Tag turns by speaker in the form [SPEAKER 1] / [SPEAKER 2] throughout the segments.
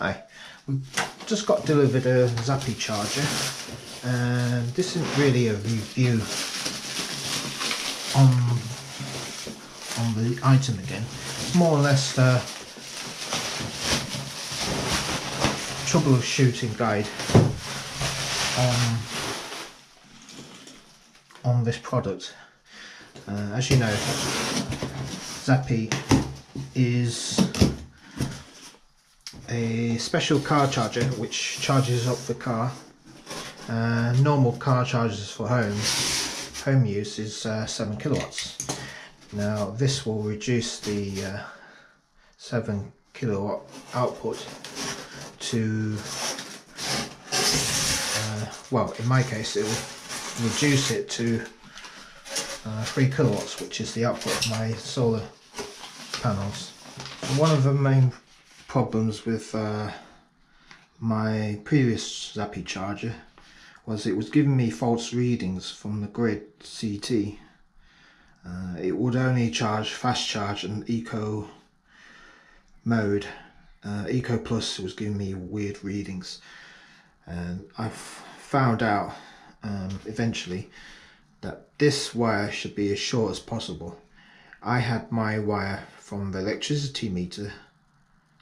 [SPEAKER 1] Hi, we just got delivered a Zappi charger and this isn't really a review on on the item again. More or less the troubleshooting guide on on this product. Uh, as you know, Zappi is a special car charger which charges up the car. Uh, normal car chargers for home home use is uh, 7 kilowatts. Now this will reduce the uh, 7 kilowatt output to uh, well in my case it will reduce it to uh, 3 kilowatts which is the output of my solar panels. One of the main problems with uh, my previous Zappi charger was it was giving me false readings from the grid CT. Uh, it would only charge fast charge and eco mode. Uh, eco plus was giving me weird readings and I've found out um, eventually that this wire should be as short as possible. I had my wire from the electricity meter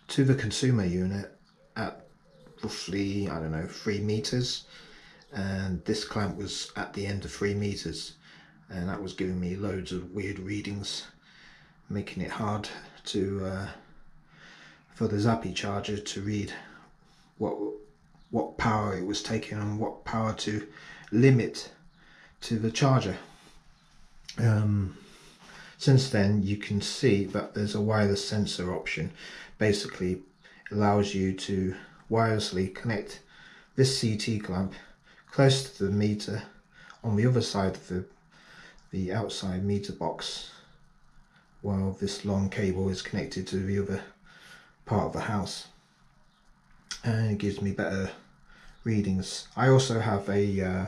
[SPEAKER 1] to the consumer unit at roughly, I don't know, three meters. And this clamp was at the end of three meters. And that was giving me loads of weird readings, making it hard to, uh, for the Zappi charger to read what, what power it was taking and what power to limit to the charger. Um, since then you can see that there's a wireless sensor option basically allows you to wirelessly connect this CT clamp close to the meter on the other side of the, the outside meter box while this long cable is connected to the other part of the house and it gives me better readings. I also have a uh,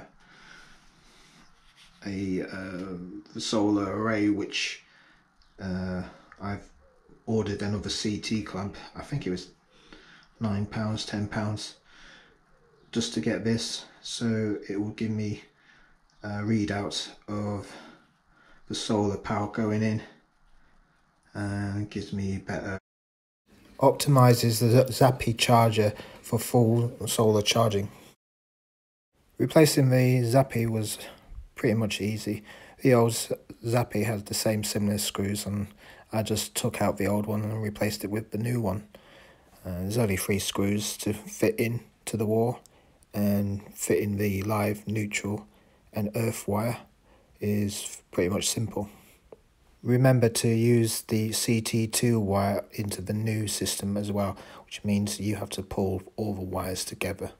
[SPEAKER 1] a uh, solar array which uh, I've ordered another CT clamp. I think it was nine pounds, ten pounds, just to get this. So it will give me a readout of the solar power going in and gives me better optimizes the Zappi charger for full solar charging. Replacing the Zappi was pretty much easy. The old Zappi has the same similar screws and I just took out the old one and replaced it with the new one. Uh, there's only three screws to fit in to the wall and fitting the live, neutral and earth wire is pretty much simple. Remember to use the CT2 wire into the new system as well, which means you have to pull all the wires together.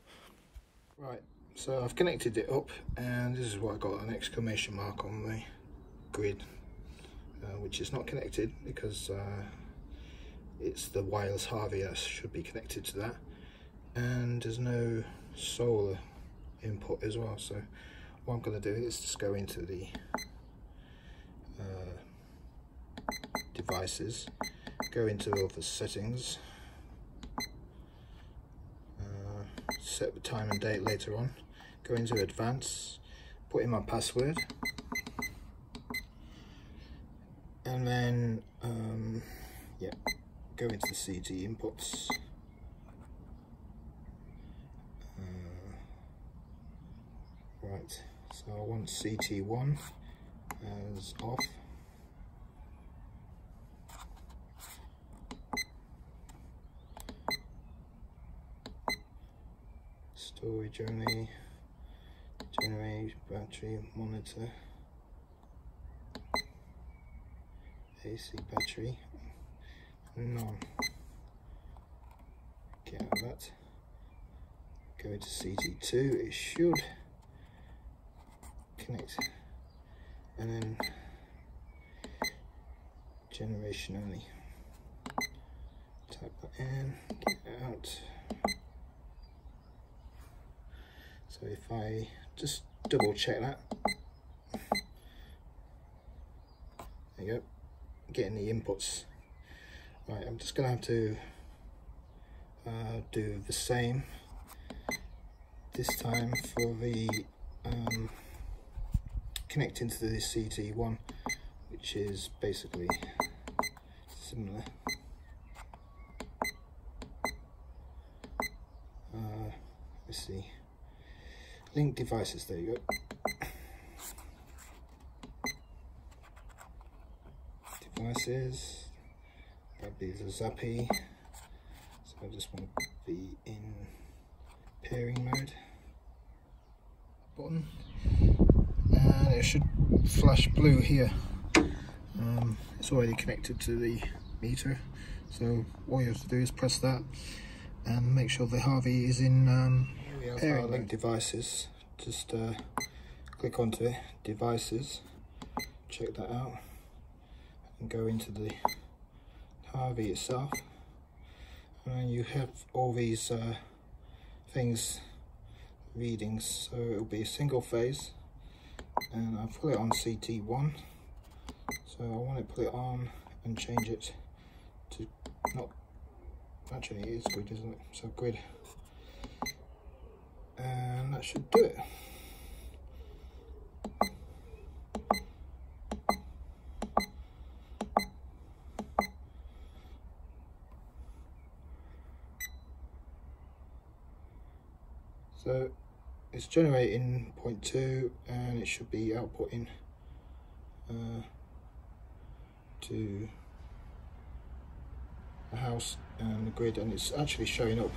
[SPEAKER 1] Right, so I've connected it up and this is what I got an exclamation mark on the grid uh, which is not connected because uh, it's the wireless Harvi that should be connected to that. And there's no solar input as well so what I'm going to do is just go into the uh, devices go into all the settings uh, set the time and date later on go into advanced put in my password. And then um, yeah go into the CT inputs. Uh, right so I want CT1 as off. Storage only generate battery monitor. AC battery. None. Get out of that. Go into CT2 it should connect. And then generation only. Type that in get out. So if I just double check that. There you go. Getting the inputs. Right, I'm just to have to uh, do the same this time for the um, connecting to the CT1 which is basically similar. Uh, let's see link devices there you go. Devices. That'd be the Zappi. so I just want to be in pairing mode. Button. And it should flash blue here. Um, it's already connected to the meter. So all you have to do is press that and make sure the Harvi is in um, pairing link devices. Just uh, click onto it. Devices. Check that out. And go into the Harvi itself. And you have all these uh, things readings. So it'll be a single phase. And I've put it on CT1 so I want to put it on and change it to not actually it is grid isn't it? So grid and that should do it. So it's generating 0.2 and it should be outputting uh, to the house and the grid and it's actually showing up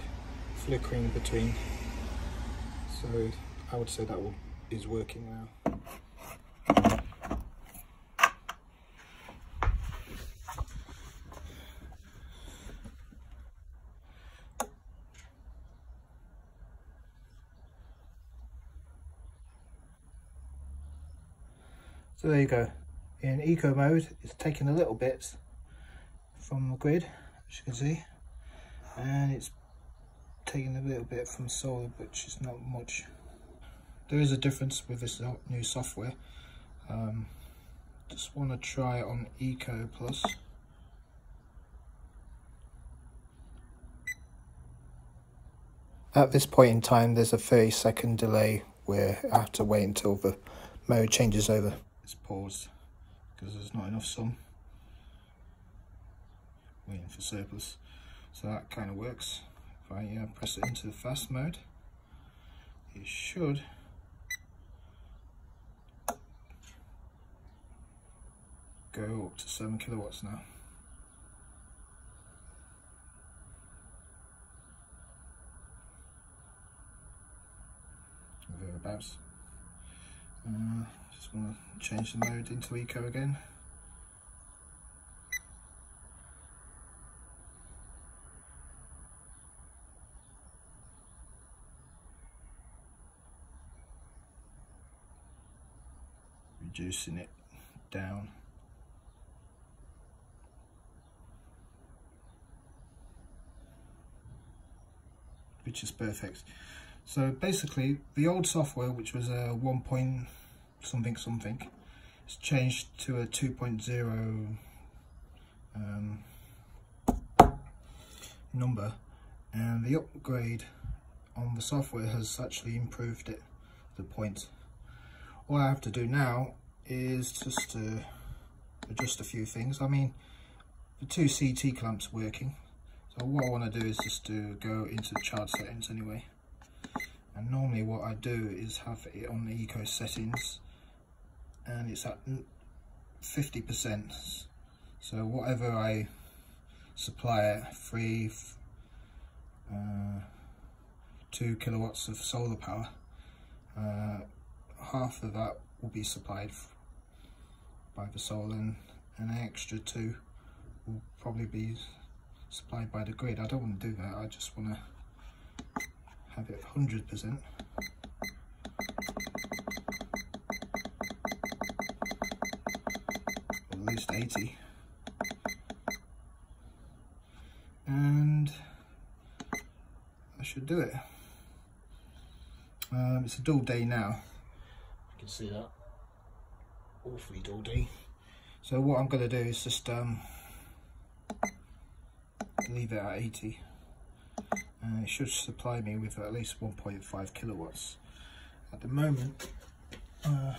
[SPEAKER 1] flickering between so I would say that is working now. So there you go. In eco mode, it's taking the little bits from the grid, as you can see, and it's taking a little bit from solar, which is not much. There is a difference with this new software. Um, just want to try it on Eco Plus. At this point in time, there's a 30 second delay where I have to wait until the mode changes over it's paused because there's not enough sun waiting for surplus so that kind of works I uh, press it into the fast mode it should go up to 7 kilowatts now thereabouts uh, just want to change the mode into eco again. Reducing it down. Which is perfect. So basically the old software, which was a 1 point something something. It's changed to a 2.0 um, number and the upgrade on the software has actually improved it the point. All I have to do now is just to adjust a few things. I mean, the two CT clamps working. So what I want to do is just to go into the charge settings anyway. And normally what I do is have it on the eco settings and it's at 50%. So whatever I supply it, three, uh, two kilowatts of solar power, uh, half of that will be supplied by the solar and an extra two will probably be supplied by the grid. I don't want to do that, I just want to have it 100%. At least 80. And I should do it. Um, it's a dull day now. You can see that. Awfully dull. So what I'm going to do is just um, leave it at 80 uh, it should supply me with at least 1.5 kilowatts. At the moment uh,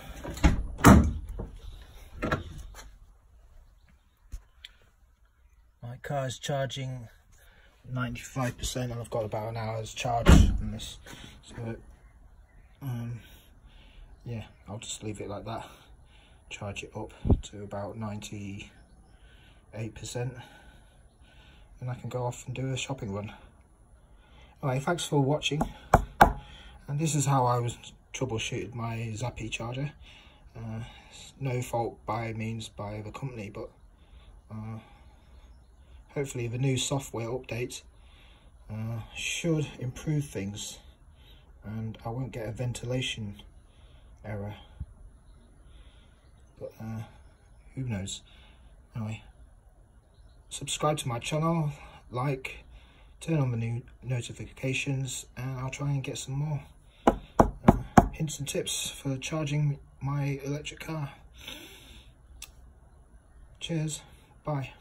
[SPEAKER 1] my car is charging 95% and I've got about an hour's charge on this. So um, yeah I'll just leave it like that charge it up to about 98% and I can go off and do a shopping run. Alright, thanks for watching. And this is how I was troubleshooted my Zappi charger. Uh, no fault by means by the company but uh, hopefully the new software update uh, should improve things. And I won't get a ventilation error but uh, who knows? Anyway subscribe to my channel like turn on the new notifications and I'll try and get some more uh, hints and tips for charging my electric car. Cheers. Bye